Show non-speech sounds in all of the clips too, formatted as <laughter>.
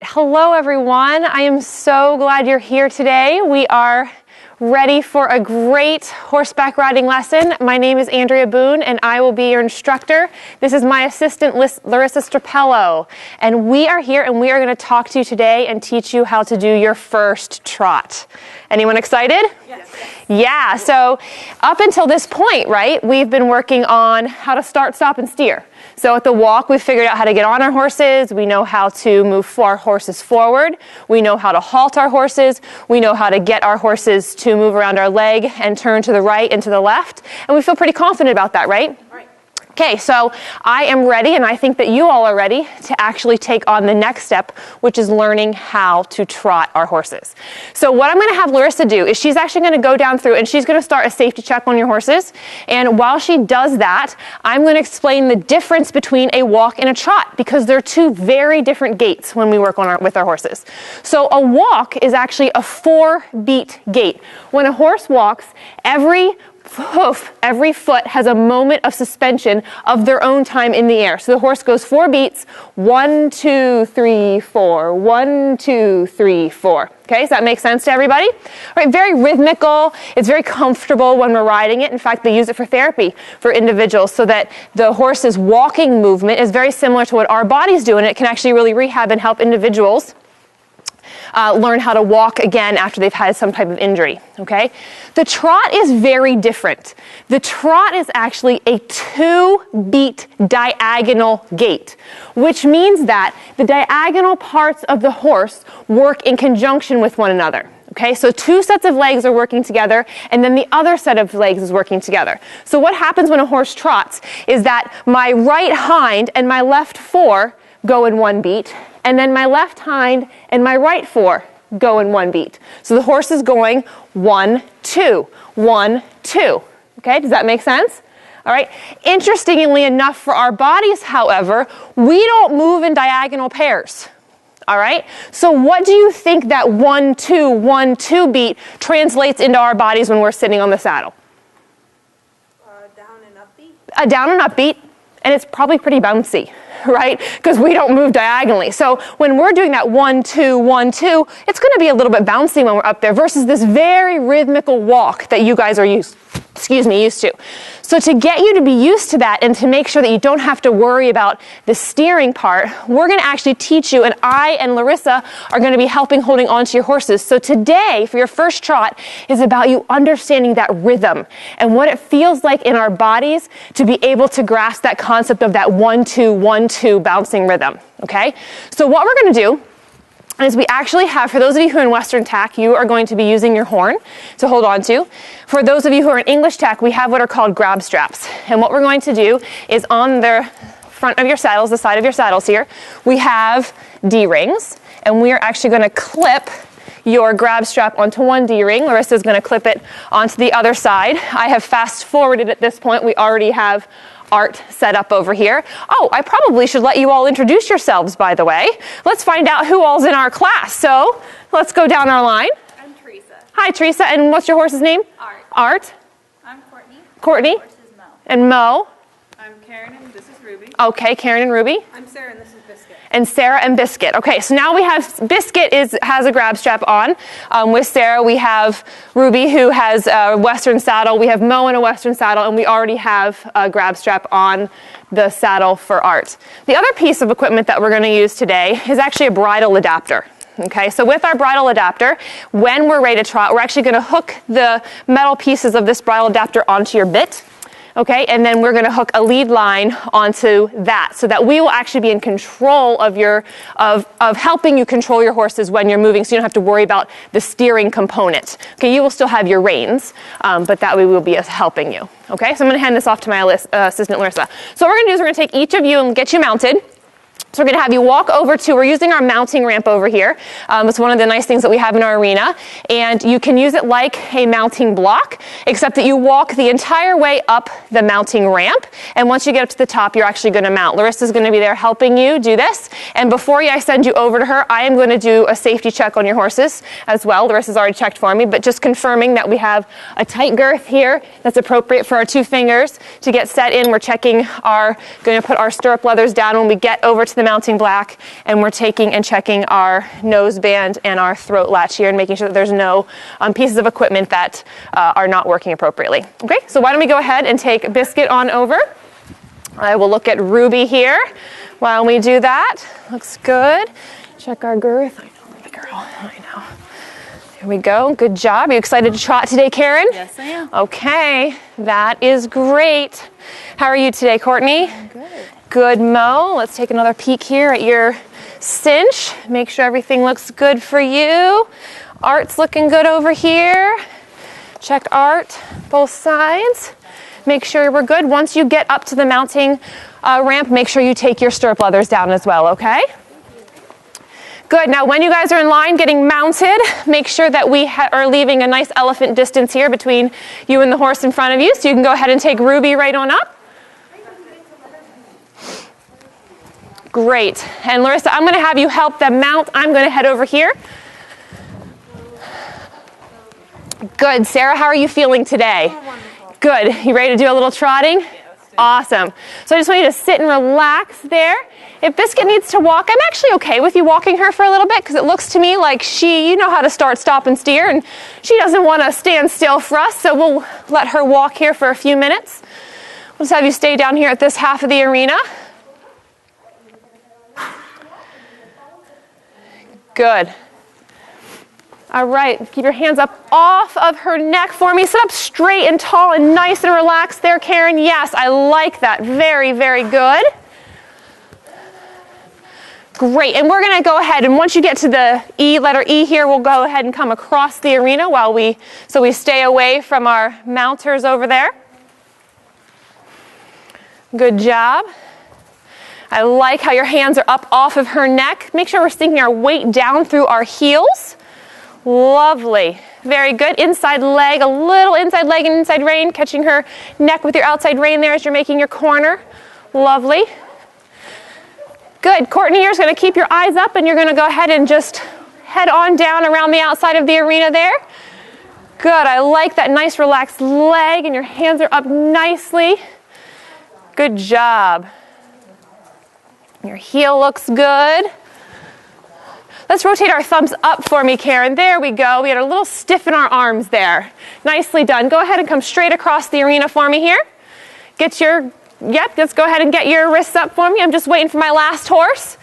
Hello, everyone. I am so glad you're here today. We are ready for a great horseback riding lesson. My name is Andrea Boone, and I will be your instructor. This is my assistant, Larissa Strappello, and we are here and we are going to talk to you today and teach you how to do your first trot. Anyone excited? Yes. Yeah, so up until this point, right, we've been working on how to start, stop, and steer. So at the walk, we figured out how to get on our horses. We know how to move our horses forward. We know how to halt our horses. We know how to get our horses to move around our leg and turn to the right and to the left. And we feel pretty confident about that, right? Okay, so I am ready, and I think that you all are ready to actually take on the next step, which is learning how to trot our horses. So, what I'm going to have Larissa do is she's actually going to go down through and she's going to start a safety check on your horses. And while she does that, I'm going to explain the difference between a walk and a trot because they're two very different gaits when we work on our, with our horses. So, a walk is actually a four beat gait. When a horse walks, every hoof, every foot has a moment of suspension of their own time in the air. So the horse goes four beats, one, two, three, four, one, two, three, four. Okay, does that make sense to everybody? All right, very rhythmical. It's very comfortable when we're riding it. In fact, they use it for therapy for individuals so that the horse's walking movement is very similar to what our bodies do, and it can actually really rehab and help individuals uh, learn how to walk again after they've had some type of injury. Okay? The trot is very different. The trot is actually a two beat diagonal gait, which means that the diagonal parts of the horse work in conjunction with one another. Okay, so two sets of legs are working together, and then the other set of legs is working together. So, what happens when a horse trots is that my right hind and my left fore go in one beat, and then my left hind and my right fore go in one beat. So the horse is going one, two, one, two. Okay, does that make sense? All right. Interestingly enough, for our bodies, however, we don't move in diagonal pairs. All right. So, what do you think that one, two, one, two beat translates into our bodies when we're sitting on the saddle? Uh, down and up beat. A down and up beat, and it's probably pretty bouncy. <laughs> right? Because we don't move diagonally. So when we're doing that one, two, one, two, it's going to be a little bit bouncy when we're up there versus this very rhythmical walk that you guys are used, excuse me, used to. So to get you to be used to that and to make sure that you don't have to worry about the steering part, we're going to actually teach you, and I and Larissa are going to be helping holding on to your horses. So today, for your first trot, is about you understanding that rhythm and what it feels like in our bodies to be able to grasp that concept of that one, two, one, two bouncing rhythm. Okay? So what we're going to do is we actually have, for those of you who are in Western Tack, you are going to be using your horn to hold on to. For those of you who are in English Tack, we have what are called grab straps. And what we're going to do is on the front of your saddles, the side of your saddles here, we have D-rings. And we are actually going to clip your grab strap onto one D-ring. Larissa is going to clip it onto the other side. I have fast forwarded at this point. We already have Art set up over here. Oh, I probably should let you all introduce yourselves, by the way. Let's find out who all's in our class. So let's go down our line. I'm Teresa. Hi, Teresa. And what's your horse's name? Art. Art. I'm Courtney. Courtney. Horse is Mo. And Mo. I'm Karen and this is Ruby. Okay, Karen and Ruby. I'm Sarah and this is Biscuit. And Sarah and Biscuit. Okay, so now we have Biscuit is has a grab strap on. Um, with Sarah, we have Ruby who has a Western saddle. We have Mo in a Western saddle, and we already have a grab strap on the saddle for Art. The other piece of equipment that we're going to use today is actually a bridle adapter. Okay, so with our bridle adapter, when we're ready to trot, we're actually going to hook the metal pieces of this bridle adapter onto your bit. Okay, and then we're going to hook a lead line onto that so that we will actually be in control of your of, of helping you control your horses when you're moving so you don't have to worry about the steering component. Okay, you will still have your reins, um, but that way we'll be helping you. Okay, so I'm going to hand this off to my uh, assistant Larissa. So what we're going to do is we're going to take each of you and get you mounted. So we're going to have you walk over to, we're using our mounting ramp over here. Um, it's one of the nice things that we have in our arena. And you can use it like a mounting block, except that you walk the entire way up the mounting ramp. And once you get up to the top, you're actually going to mount. Larissa's going to be there helping you do this. And before I send you over to her, I am going to do a safety check on your horses as well. Larissa's already checked for me, but just confirming that we have a tight girth here that's appropriate for our two fingers to get set in. We're checking our, going to put our stirrup leathers down when we get over to the mounting black and we're taking and checking our nose band and our throat latch here and making sure that there's no um, pieces of equipment that uh, are not working appropriately. Okay, so why don't we go ahead and take Biscuit on over. I will look at Ruby here while we do that. Looks good. Check our girth. I know, Ruby girl. I know. Here we go. Good job. Are you excited to trot today, Karen? Yes, I am. Okay, that is great. How are you today, Courtney? Good. Good, Mo. Let's take another peek here at your cinch. Make sure everything looks good for you. Art's looking good over here. Check Art, both sides. Make sure we're good. Once you get up to the mounting uh, ramp, make sure you take your stirrup leathers down as well, okay? Good. Now, when you guys are in line getting mounted, make sure that we are leaving a nice elephant distance here between you and the horse in front of you. So you can go ahead and take Ruby right on up. Great. And Larissa, I'm going to have you help them mount. I'm going to head over here. Good. Sarah, how are you feeling today? Good. You ready to do a little trotting? Awesome. So I just want you to sit and relax there. If Biscuit needs to walk, I'm actually okay with you walking her for a little bit because it looks to me like she, you know how to start, stop, and steer, and she doesn't want to stand still for us, so we'll let her walk here for a few minutes. We'll just have you stay down here at this half of the arena. Good. All right, keep your hands up off of her neck for me. Sit up straight and tall and nice and relaxed there, Karen. Yes, I like that. Very, very good. Great, and we're gonna go ahead and once you get to the E, letter E here, we'll go ahead and come across the arena while we, so we stay away from our mounters over there. Good job. I like how your hands are up off of her neck. Make sure we're sinking our weight down through our heels. Lovely. Very good. Inside leg, a little inside leg and inside rein, catching her neck with your outside rein there as you're making your corner. Lovely. Good. Courtney, you're just going to keep your eyes up and you're going to go ahead and just head on down around the outside of the arena there. Good. I like that nice relaxed leg and your hands are up nicely. Good job. Your heel looks good. Let's rotate our thumbs up for me, Karen. There we go. We had a little stiff in our arms there. Nicely done. Go ahead and come straight across the arena for me here. Get your, yep, let's go ahead and get your wrists up for me. I'm just waiting for my last horse.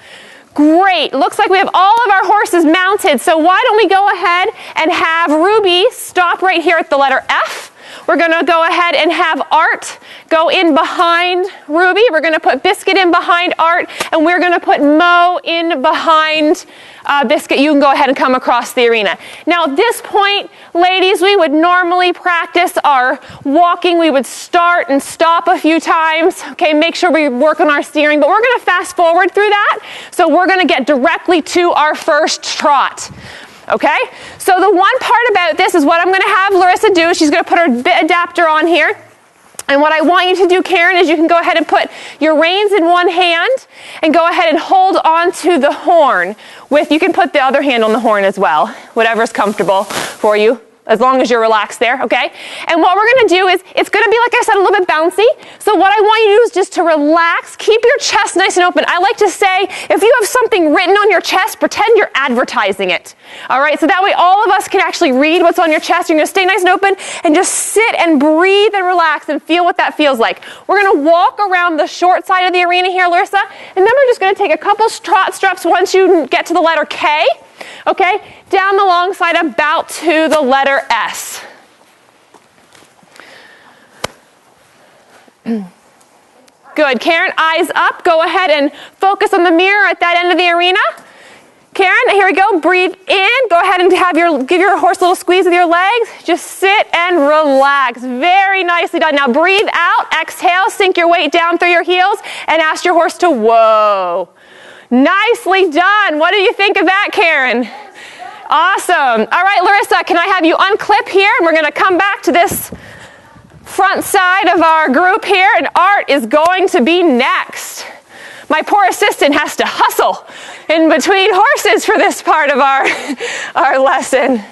Great. Looks like we have all of our horses mounted. So why don't we go ahead and have Ruby stop right here at the letter F. We're going to go ahead and have Art go in behind Ruby. We're going to put Biscuit in behind Art, and we're going to put Mo in behind uh, Biscuit. You can go ahead and come across the arena. Now, at this point, ladies, we would normally practice our walking. We would start and stop a few times. Okay, make sure we work on our steering, but we're going to fast forward through that. So we're going to get directly to our first trot. Okay? So the one part about this is what I'm going to have Larissa do. She's going to put her bit adapter on here. And what I want you to do, Karen, is you can go ahead and put your reins in one hand and go ahead and hold on to the horn with, you can put the other hand on the horn as well, whatever's comfortable for you as long as you're relaxed there, okay? And what we're gonna do is, it's gonna be, like I said, a little bit bouncy. So what I want you to do is just to relax, keep your chest nice and open. I like to say, if you have something written on your chest, pretend you're advertising it. All right, so that way all of us can actually read what's on your chest. You're gonna stay nice and open and just sit and breathe and relax and feel what that feels like. We're gonna walk around the short side of the arena here, Larissa, and then we're just gonna take a couple trot steps once you get to the letter K. Okay, down the long side about to the letter S. <clears throat> Good. Karen, eyes up. Go ahead and focus on the mirror at that end of the arena. Karen, here we go. Breathe in. Go ahead and have your give your horse a little squeeze with your legs. Just sit and relax. Very nicely done. Now breathe out. Exhale. Sink your weight down through your heels and ask your horse to whoa. Nicely done. What do you think of that, Karen? Awesome. All right, Larissa, can I have you unclip here? And we're going to come back to this front side of our group here, and Art is going to be next. My poor assistant has to hustle in between horses for this part of our, <laughs> our lesson.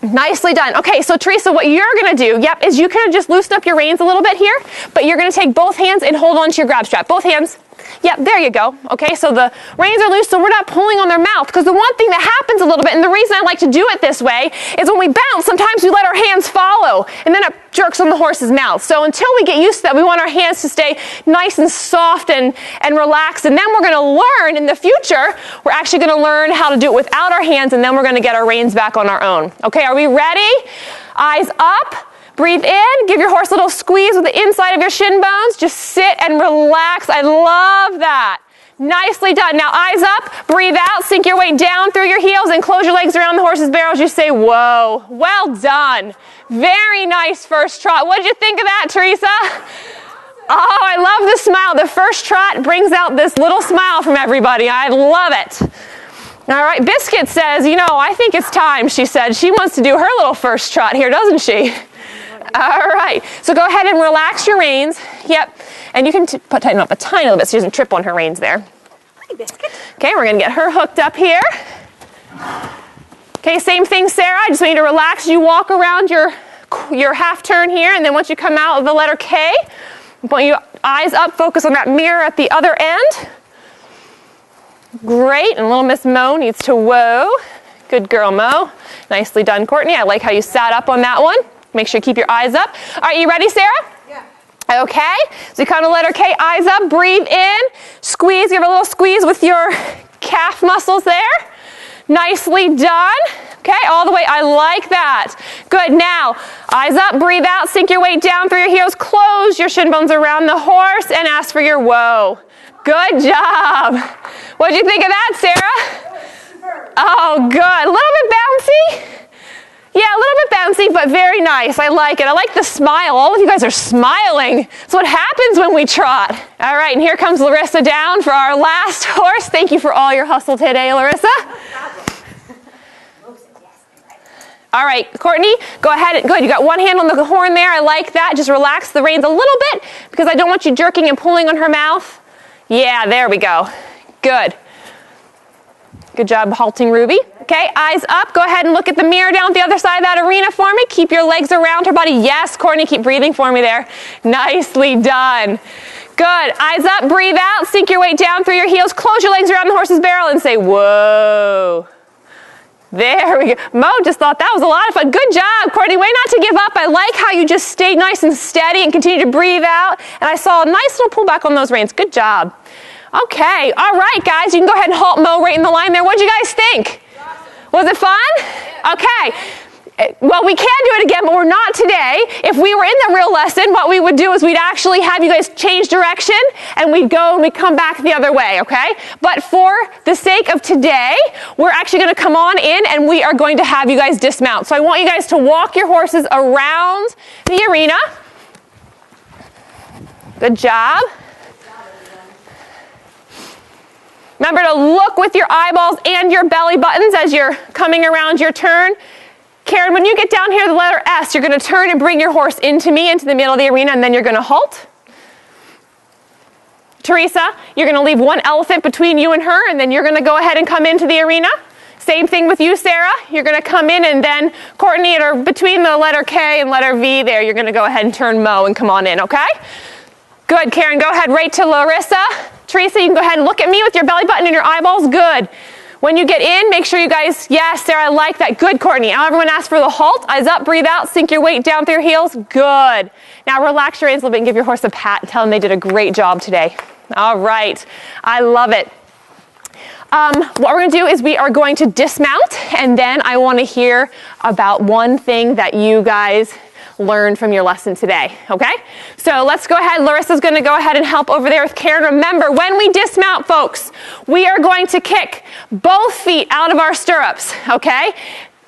Nicely done. Okay, so Teresa, what you're gonna do, yep, is you kind of just loosen up your reins a little bit here, but you're gonna take both hands and hold on to your grab strap. Both hands. Yep, there you go. Okay, so the reins are loose, so we're not pulling on their mouth. Because the one thing that happens a little bit, and the reason I like to do it this way, is when we bounce, sometimes we let our hands follow, and then it jerks on the horse's mouth. So until we get used to that, we want our hands to stay nice and soft and, and relaxed. And then we're going to learn in the future, we're actually going to learn how to do it without our hands, and then we're going to get our reins back on our own. Okay, are we ready? Eyes up. Breathe in, give your horse a little squeeze with the inside of your shin bones. Just sit and relax. I love that. Nicely done. Now, eyes up, breathe out, sink your weight down through your heels, and close your legs around the horse's barrels. You say, Whoa, well done. Very nice first trot. What did you think of that, Teresa? Oh, I love the smile. The first trot brings out this little smile from everybody. I love it. All right, Biscuit says, You know, I think it's time, she said. She wants to do her little first trot here, doesn't she? All right, so go ahead and relax your reins. Yep, and you can put, tighten up a tiny little bit so she doesn't trip on her reins there. Okay, we're gonna get her hooked up here. Okay, same thing, Sarah. I just want you to relax. You walk around your, your half turn here, and then once you come out of the letter K, I want your eyes up, focus on that mirror at the other end. Great, and little Miss Mo needs to whoa. Good girl, Mo. Nicely done, Courtney. I like how you sat up on that one. Make sure you keep your eyes up. All right, you ready, Sarah? Yeah. Okay, so you come to letter K, eyes up, breathe in, squeeze, give a little squeeze with your calf muscles there. Nicely done. Okay, all the way, I like that. Good, now, eyes up, breathe out, sink your weight down through your heels, close your shin bones around the horse, and ask for your whoa. Good job. What did you think of that, Sarah? Oh, good. A little bit bouncy. Yeah, a little bit bouncy, but very nice. I like it. I like the smile. All of you guys are smiling. That's what happens when we trot. All right, and here comes Larissa down for our last horse. Thank you for all your hustle today, Larissa. All right, Courtney, go ahead. Good. You got one hand on the horn there. I like that. Just relax the reins a little bit because I don't want you jerking and pulling on her mouth. Yeah, there we go. Good. Good job halting Ruby. Okay, eyes up. Go ahead and look at the mirror down at the other side of that arena for me. Keep your legs around her body. Yes, Courtney, keep breathing for me there. <laughs> Nicely done. Good. Eyes up, breathe out. Sink your weight down through your heels. Close your legs around the horse's barrel and say, whoa. There we go. Mo just thought that was a lot of fun. Good job, Courtney. Way not to give up. I like how you just stayed nice and steady and continue to breathe out. And I saw a nice little pullback on those reins. Good job. Okay. All right, guys. You can go ahead and halt Mo right in the line there. What'd you guys think? Was it fun? Okay. Well, we can do it again, but we're not today. If we were in the real lesson, what we would do is we'd actually have you guys change direction and we'd go and we'd come back the other way, okay? But for the sake of today, we're actually going to come on in and we are going to have you guys dismount. So I want you guys to walk your horses around the arena. Good job. Remember to look with your eyeballs and your belly buttons as you're coming around your turn. Karen, when you get down here, the letter S, you're going to turn and bring your horse into me, into the middle of the arena, and then you're going to halt. Teresa, you're going to leave one elephant between you and her, and then you're going to go ahead and come into the arena. Same thing with you, Sarah. You're going to come in, and then Courtney, or between the letter K and letter V there, you're going to go ahead and turn Mo and come on in, okay? Good, Karen, go ahead right to Larissa. Teresa, you can go ahead and look at me with your belly button and your eyeballs. Good. When you get in, make sure you guys, yes, Sarah, I like that. Good, Courtney. Now everyone asks for the halt. Eyes up, breathe out, sink your weight down through your heels. Good. Now relax your reins a little bit and give your horse a pat tell them they did a great job today. All right. I love it. Um, what we're going to do is we are going to dismount, and then I want to hear about one thing that you guys learned from your lesson today, okay? So let's go ahead. Larissa's gonna go ahead and help over there with Karen. Remember, when we dismount, folks, we are going to kick both feet out of our stirrups, okay?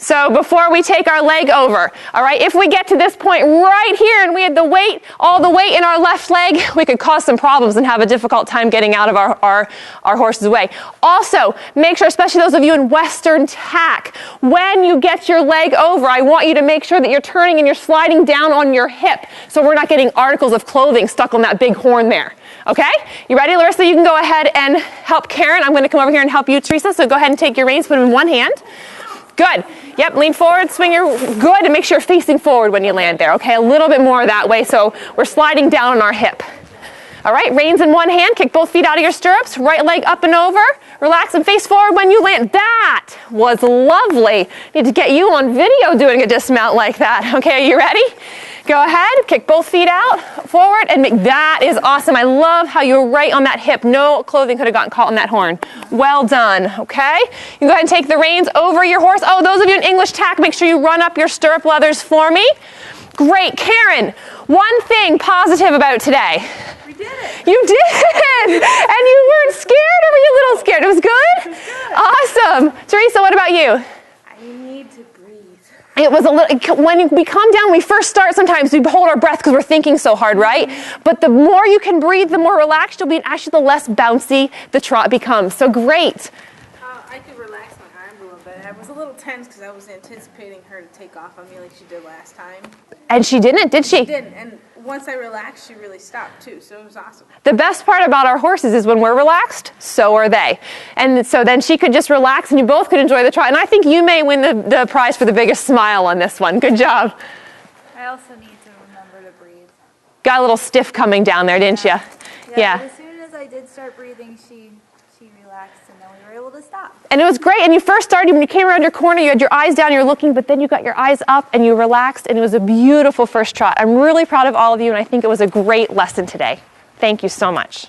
So before we take our leg over, all right, if we get to this point right here and we had the weight, all the weight in our left leg, <laughs> we could cause some problems and have a difficult time getting out of our, our, our horse's way. Also, make sure, especially those of you in Western tack, when you get your leg over, I want you to make sure that you're turning and you're sliding down on your hip so we're not getting articles of clothing stuck on that big horn there. Okay? You ready, Larissa? You can go ahead and help Karen. I'm going to come over here and help you, Teresa. So go ahead and take your reins, put them in one hand. Good. Yep, lean forward, swing your, good, and make sure you're facing forward when you land there, okay? A little bit more that way so we're sliding down on our hip. All right, reins in one hand, kick both feet out of your stirrups, right leg up and over, relax and face forward when you land. That was lovely. Need to get you on video doing a dismount like that. Okay, are you ready? Go ahead, kick both feet out, forward, and make, that is awesome. I love how you're right on that hip. No clothing could have gotten caught in that horn. Well done, okay? You go ahead and take the reins over your horse. Oh, those of you in English tack, make sure you run up your stirrup leathers for me. Great, Karen, one thing positive about today. We did it. You did! And you weren't scared, or were you a little scared? It was good? Awesome. Teresa, what about you? I need to breathe. It was a little, when we calm down, we first start, sometimes we hold our breath because we're thinking so hard, mm-hmm. right? But the more you can breathe, the more relaxed you'll be, and actually the less bouncy the trot becomes. So great. Uh, I could relax my arms a little bit. I was a little tense because I was anticipating her to take off on me like she did last time. And she didn't, did she? She didn't, and once I relaxed, she really stopped too. So it was awesome. The best part about our horses is when we're relaxed, so are they. And so then she could just relax and you both could enjoy the trot. And I think you may win the, the prize for the biggest smile on this one. Good job. I also need to remember to breathe. Got a little stiff coming down there, didn't you? Yeah. but As soon as I did start breathing, she she relaxed, and then we were able to stop. And it was great. And you first started when you came around your corner, you had your eyes down, you were looking, but then you got your eyes up and you relaxed, and it was a beautiful first trot. I'm really proud of all of you, and I think it was a great lesson today. Thank you so much.